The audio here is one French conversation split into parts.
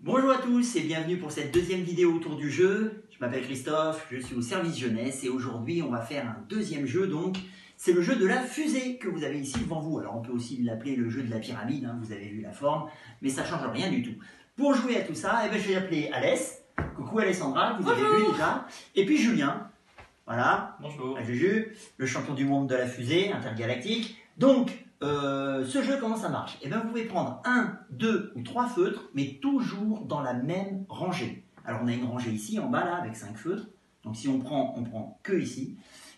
Bonjour à tous et bienvenue pour cette deuxième vidéo autour du jeu. Je m'appelle Christophe, je suis au service jeunesse et aujourd'hui on va faire un deuxième jeu donc c'est le jeu de la fusée que vous avez ici devant vous. Alors on peut aussi l'appeler le jeu de la pyramide, hein, vous avez vu la forme, mais ça change rien du tout. Pour jouer à tout ça, eh ben, je vais appeler Alès. Coucou Alessandra, vous avez vu déjà. Et puis Julien, voilà. Bonjour. À Juju, le champion du monde de la fusée intergalactique. Donc, euh, ce jeu, comment ça marche? Eh bien, vous pouvez prendre un, deux ou trois feutres, mais toujours dans la même rangée. Alors, on a une rangée ici, en bas, là, avec cinq feutres. Donc, si on prend, on prend que ici.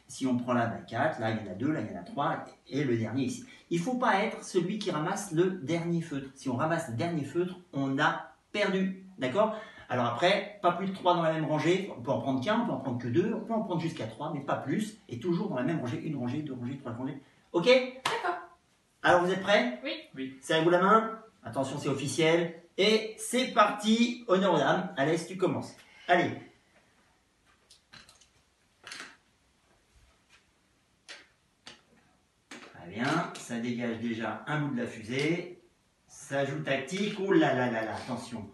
Si on prend là, bah, 4, là, il y en a deux, là, il y en a trois, et le dernier ici. Il ne faut pas être celui qui ramasse le dernier feutre. Si on ramasse le dernier feutre, on a perdu. D'accord? Alors après, pas plus de 3 dans la même rangée, on peut en prendre qu'un, on peut en prendre que deux, on peut en prendre jusqu'à 3, mais pas plus, et toujours dans la même rangée, une rangée, deux rangées, trois rangées. Ok? D'accord. Alors vous êtes prêts? Oui. Oui. Serrez-vous la main, attention c'est officiel, et c'est parti, honneur aux dames, Alès tu commences. Allez. Très bien, ça dégage déjà un bout de la fusée, ça joue tactique, oh là là là là, attention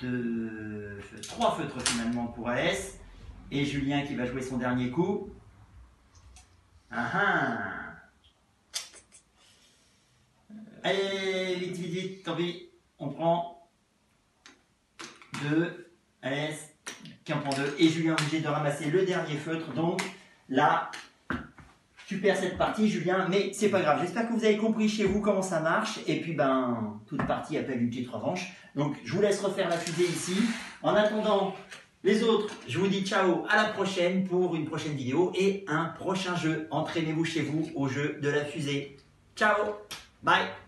deux, trois feutres finalement pour Alès. Et Julien qui va jouer son dernier coup. Ah ah Allez, tant pis. On prend deux. Alès qui en prend deux. Et Julien obligé de ramasser le dernier feutre. Donc là, tu perds cette partie, Julien, mais c'est pas grave. J'espère que vous avez compris chez vous comment ça marche. Et puis, ben, toute partie appelle une petite revanche. Donc, je vous laisse refaire la fusée ici. En attendant, les autres, je vous dis ciao, à la prochaine pour une prochaine vidéo et un prochain jeu. Entraînez-vous chez vous au jeu de la fusée. Ciao, bye